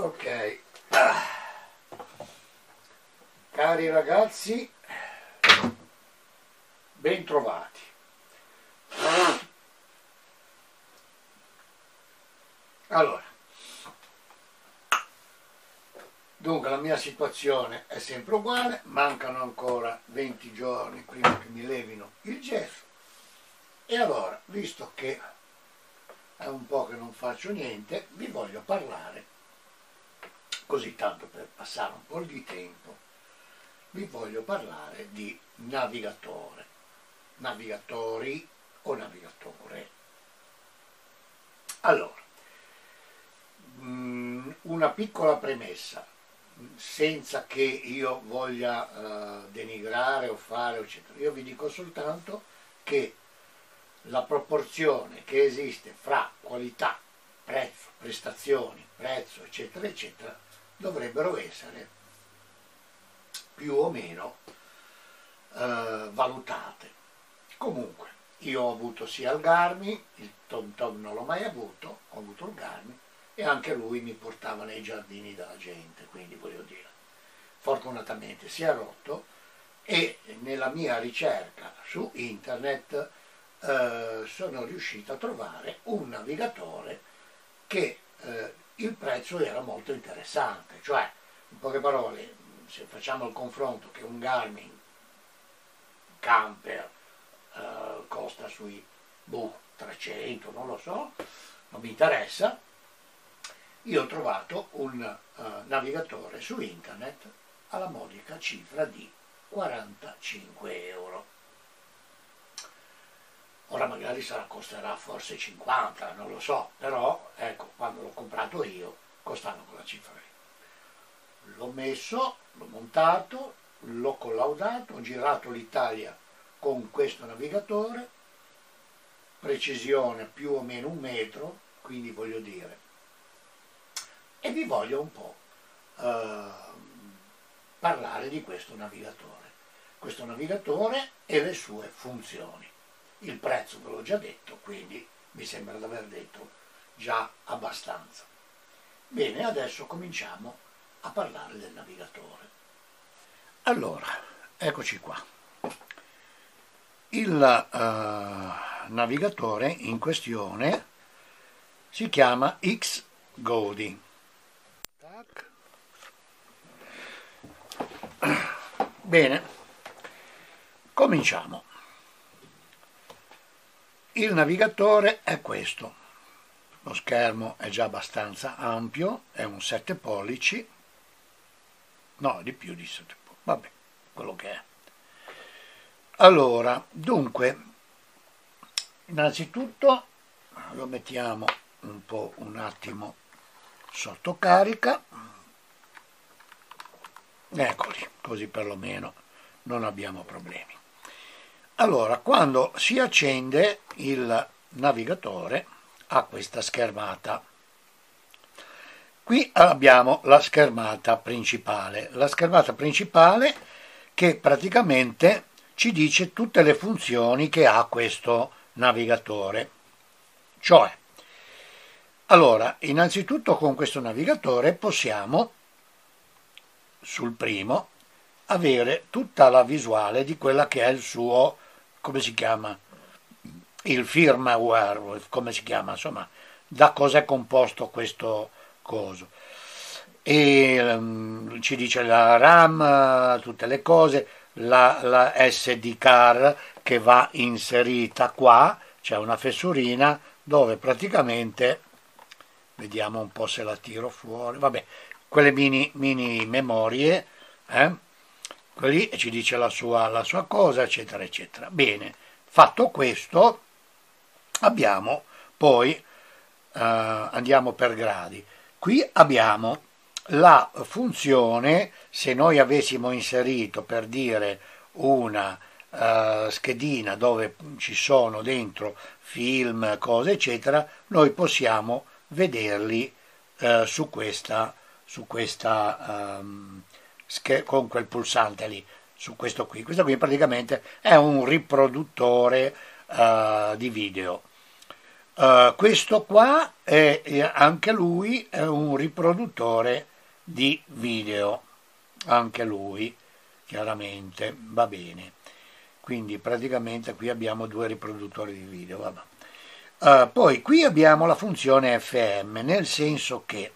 ok. Cari ragazzi ben trovati. Allora dunque la mia situazione è sempre uguale mancano ancora 20 giorni prima che mi levino il gesso. E allora visto che è un po' che non faccio niente vi voglio parlare così tanto per passare un po' di tempo, vi voglio parlare di navigatore, navigatori o navigatore. Allora, mm, una piccola premessa, senza che io voglia uh, denigrare o fare, eccetera. Io vi dico soltanto che la proporzione che esiste fra qualità, prezzo, prestazioni, prezzo, eccetera, eccetera, dovrebbero essere più o meno eh, valutate. Comunque, io ho avuto sia il Garmin, il Tom Tom non l'ho mai avuto, ho avuto il Garmin e anche lui mi portava nei giardini della gente, quindi voglio dire, fortunatamente si è rotto e nella mia ricerca su internet eh, sono riuscito a trovare un navigatore che eh, il prezzo era molto interessante, cioè in poche parole se facciamo il confronto che un Garmin Camper eh, costa sui boh, 300, non lo so, non mi interessa, io ho trovato un uh, navigatore su internet alla modica cifra di 45 euro. Ora magari sarà, costerà forse 50, non lo so, però ecco, quando l'ho comprato io costava quella cifra lì. L'ho messo, l'ho montato, l'ho collaudato, ho girato l'Italia con questo navigatore, precisione più o meno un metro, quindi voglio dire, e vi voglio un po' eh, parlare di questo navigatore. Questo navigatore e le sue funzioni. Il prezzo ve l'ho già detto, quindi mi sembra di aver detto già abbastanza. Bene, adesso cominciamo a parlare del navigatore. Allora, eccoci qua. Il uh, navigatore in questione si chiama X-Godi. Bene, cominciamo. Il navigatore è questo, lo schermo è già abbastanza ampio, è un 7 pollici, no di più di 7 pollici, vabbè, quello che è. Allora, dunque, innanzitutto lo mettiamo un po' un attimo sotto carica, eccoli, così perlomeno non abbiamo problemi. Allora, quando si accende il navigatore a questa schermata, qui abbiamo la schermata principale. La schermata principale che praticamente ci dice tutte le funzioni che ha questo navigatore. Cioè, allora, innanzitutto con questo navigatore possiamo, sul primo, avere tutta la visuale di quella che è il suo come si chiama? Il firmware, come si chiama? Insomma, da cosa è composto questo coso. E um, ci dice la RAM, tutte le cose, la, la SD card che va inserita qua, c'è una fessurina dove praticamente, vediamo un po' se la tiro fuori, vabbè, quelle mini, mini memorie, eh? Lì ci dice la sua, la sua cosa, eccetera, eccetera. Bene, fatto questo, abbiamo poi, eh, andiamo per gradi, qui abbiamo la funzione, se noi avessimo inserito per dire una uh, schedina dove ci sono dentro film, cose eccetera, noi possiamo vederli uh, su questa, su questa um, con quel pulsante lì, su questo qui. Questo qui praticamente è un riproduttore uh, di video. Uh, questo qua è, è, anche lui è un riproduttore di video, anche lui chiaramente va bene. Quindi praticamente qui abbiamo due riproduttori di video. Uh, poi qui abbiamo la funzione FM, nel senso che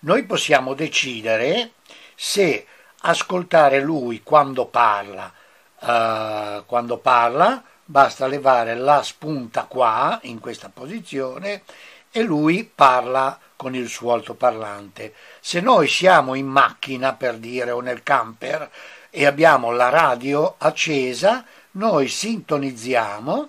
noi possiamo decidere se ascoltare lui quando parla, uh, quando parla basta levare la spunta qua in questa posizione e lui parla con il suo altoparlante. Se noi siamo in macchina per dire o nel camper e abbiamo la radio accesa, noi sintonizziamo,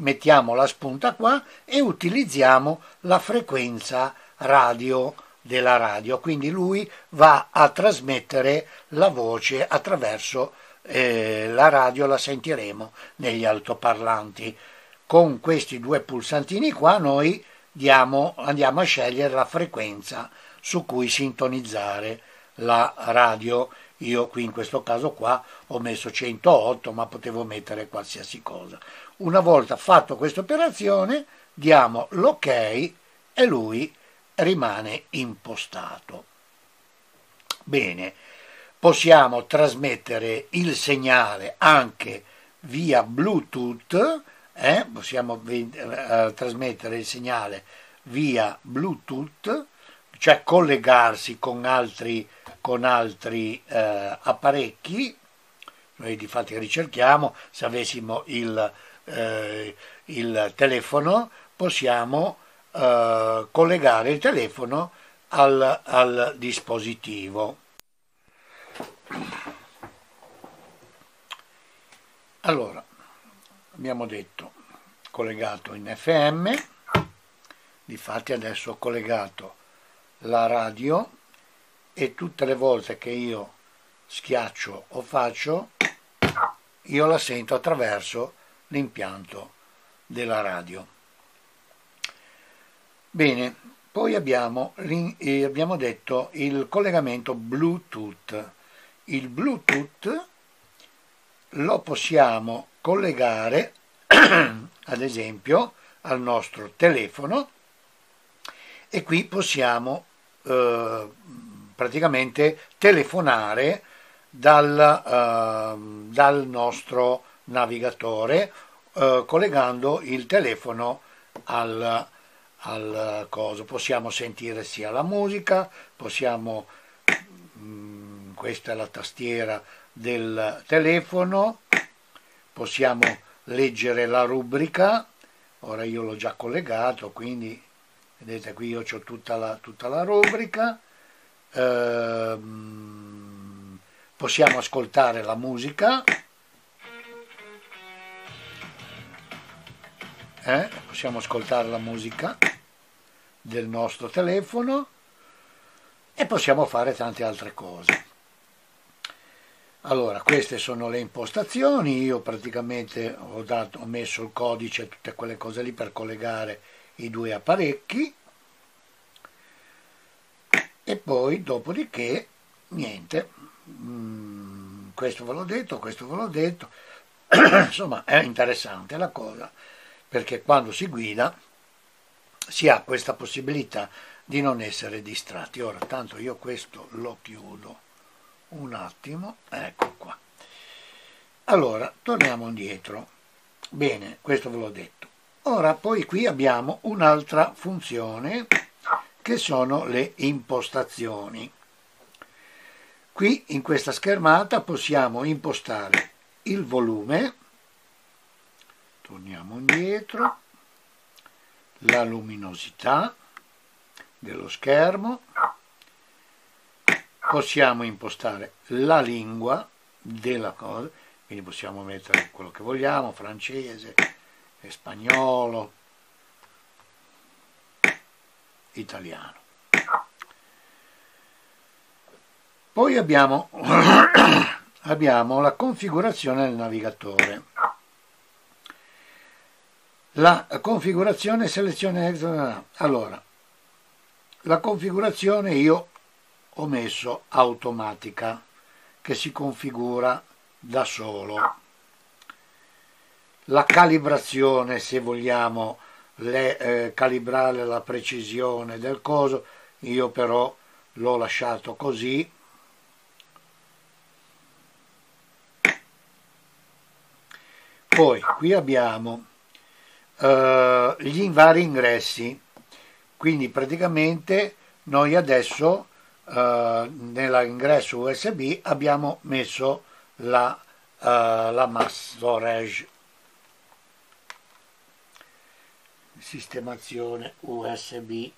mettiamo la spunta qua e utilizziamo la frequenza radio della radio, quindi lui va a trasmettere la voce attraverso eh, la radio la sentiremo negli altoparlanti. Con questi due pulsantini qua noi diamo, andiamo a scegliere la frequenza su cui sintonizzare la radio. Io qui in questo caso qua ho messo 108 ma potevo mettere qualsiasi cosa. Una volta fatto questa operazione diamo l'ok e lui rimane impostato. Bene, possiamo trasmettere il segnale anche via Bluetooth, eh? possiamo eh, trasmettere il segnale via Bluetooth, cioè collegarsi con altri, con altri eh, apparecchi. Noi di fatti ricerchiamo, se avessimo il, eh, il telefono, possiamo eh, collegare il telefono al, al dispositivo. Allora, abbiamo detto collegato in FM, difatti adesso ho collegato la radio e tutte le volte che io schiaccio o faccio, io la sento attraverso l'impianto della radio. Bene, poi abbiamo, eh, abbiamo detto il collegamento Bluetooth. Il Bluetooth lo possiamo collegare ad esempio al nostro telefono e qui possiamo eh, praticamente telefonare dal, eh, dal nostro navigatore eh, collegando il telefono al, al coso. Possiamo sentire sia la musica, possiamo questa è la tastiera del telefono, possiamo leggere la rubrica, ora io l'ho già collegato, quindi vedete qui io ho tutta la, tutta la rubrica, ehm, possiamo ascoltare la musica, eh? possiamo ascoltare la musica del nostro telefono e possiamo fare tante altre cose. Allora, queste sono le impostazioni, io praticamente ho, dato, ho messo il codice, tutte quelle cose lì per collegare i due apparecchi. E poi dopodiché niente, mm, questo ve l'ho detto, questo ve l'ho detto, insomma è interessante la cosa perché quando si guida si ha questa possibilità di non essere distratti. Ora, tanto io questo lo chiudo un attimo, ecco qua. Allora, torniamo indietro. Bene, questo ve l'ho detto. Ora, poi qui abbiamo un'altra funzione che sono le impostazioni. Qui in questa schermata possiamo impostare il volume, torniamo indietro, la luminosità dello schermo, possiamo impostare la lingua della cosa, quindi possiamo mettere quello che vogliamo, francese, spagnolo, italiano. Poi abbiamo, abbiamo la configurazione del navigatore. La configurazione selezione allora la configurazione io ho messo automatica che si configura da solo. La calibrazione se vogliamo le, eh, calibrare la precisione del coso io però l'ho lasciato così. Poi qui abbiamo eh, gli vari ingressi. Quindi praticamente noi adesso eh, nell'ingresso USB abbiamo messo la, eh, la mass storage sistemazione USB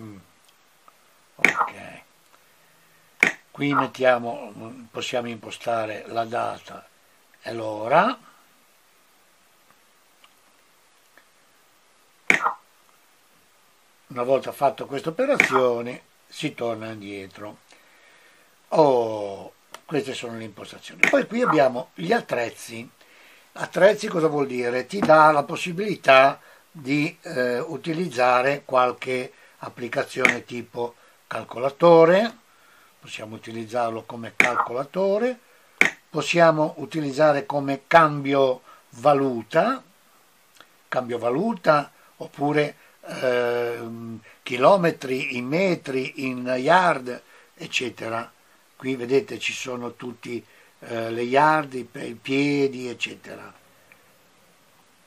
mm. ok. Qui mettiamo possiamo impostare la data e l'ora una volta fatto questa operazione si torna indietro. Oh, queste sono le impostazioni. Poi qui abbiamo gli attrezzi. Attrezzi cosa vuol dire? ti dà la possibilità di eh, utilizzare qualche applicazione tipo calcolatore. Possiamo utilizzarlo come calcolatore. Possiamo utilizzare come cambio valuta cambio valuta oppure eh, chilometri in metri in yard eccetera qui vedete ci sono tutti eh, le yard, i, piedi, eccetera.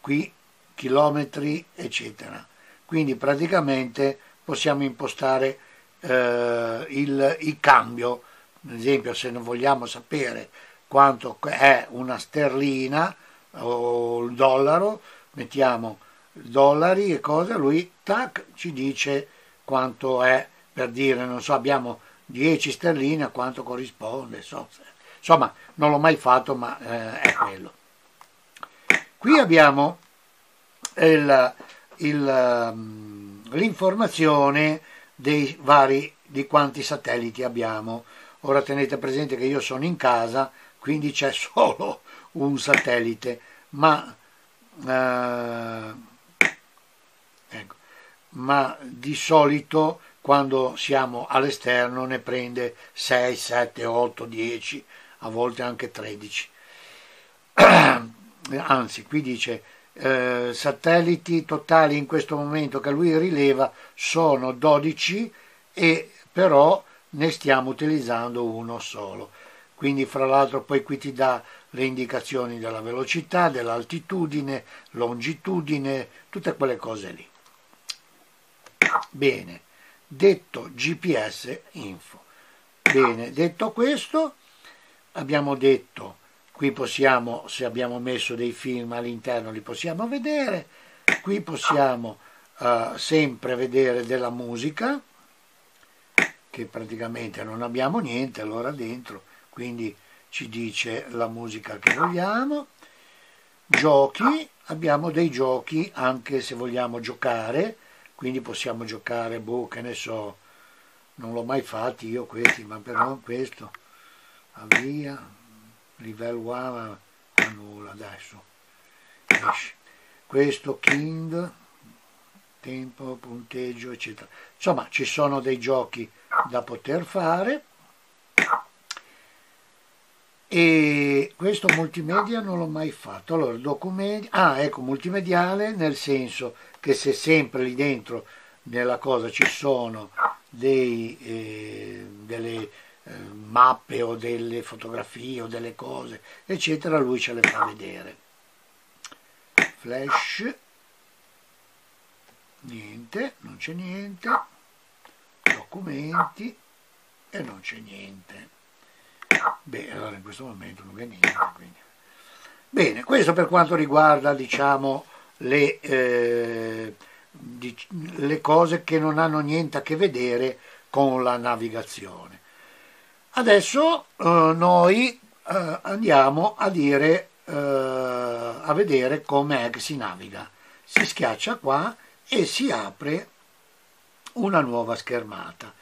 Qui chilometri, eccetera. Quindi praticamente possiamo impostare eh, il, il cambio, ad esempio se non vogliamo sapere quanto è una sterlina o il dollaro, mettiamo dollari e cosa, lui tac ci dice quanto è, per dire, non so, abbiamo 10 sterline a quanto corrisponde, so, insomma non l'ho mai fatto ma eh, è quello. Qui abbiamo mm, l'informazione dei vari di quanti satelliti abbiamo. Ora tenete presente che io sono in casa quindi c'è solo un satellite ma eh, ma di solito quando siamo all'esterno ne prende 6, 7, 8, 10 a volte anche 13. Anzi, qui dice eh, satelliti totali in questo momento che lui rileva sono 12 e però ne stiamo utilizzando uno solo. Quindi fra l'altro poi qui ti dà le indicazioni della velocità, dell'altitudine, longitudine, tutte quelle cose lì. Bene, detto GPS info. Bene, detto questo, abbiamo detto qui possiamo se abbiamo messo dei film all'interno li possiamo vedere. Qui possiamo uh, sempre vedere della musica che praticamente non abbiamo niente allora dentro quindi ci dice la musica che vogliamo. Giochi abbiamo dei giochi anche se vogliamo giocare quindi possiamo giocare boh che ne so. Non l'ho mai fatti io questi ma però questo. Avvia livello 1 a nulla adesso. Esce. Questo king tempo punteggio eccetera. Insomma ci sono dei giochi da poter fare e questo multimedia non l'ho mai fatto allora documenti ah ecco multimediale nel senso che se sempre lì dentro nella cosa ci sono dei, eh, delle eh, mappe o delle fotografie o delle cose, eccetera, lui ce le fa vedere. Flash, niente, non c'è niente, documenti e non c'è niente. Beh, allora in questo momento non c'è niente. Quindi. Bene, questo per quanto riguarda, diciamo, le, eh, di, le cose che non hanno niente a che vedere con la navigazione. Adesso eh, noi eh, andiamo a, dire, eh, a vedere com'è che si naviga. Si schiaccia qua e si apre una nuova schermata.